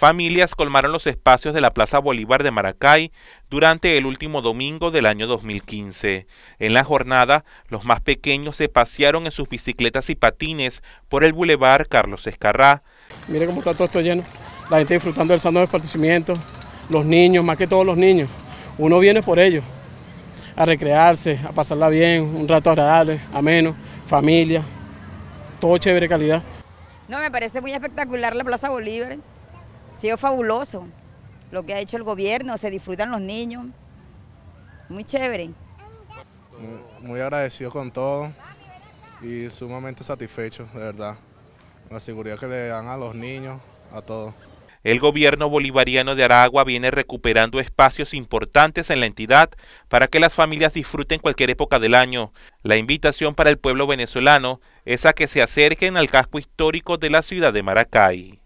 familias colmaron los espacios de la Plaza Bolívar de Maracay durante el último domingo del año 2015. En la jornada, los más pequeños se pasearon en sus bicicletas y patines por el Boulevard Carlos Escarrá. Mire cómo está todo esto lleno, la gente disfrutando del sano esparcimiento, los niños, más que todos los niños. Uno viene por ellos, a recrearse, a pasarla bien, un rato agradable, ameno, familia, todo chévere calidad. No, me parece muy espectacular la Plaza Bolívar sido fabuloso lo que ha hecho el gobierno, se disfrutan los niños, muy chévere. Muy, agradecido con todo y sumamente satisfecho, de verdad, la seguridad que le dan a los niños, a todos. El gobierno bolivariano de Aragua viene recuperando espacios importantes en la entidad para que las familias disfruten cualquier época del año. La invitación para el pueblo venezolano es a que se acerquen al casco histórico de la ciudad de Maracay.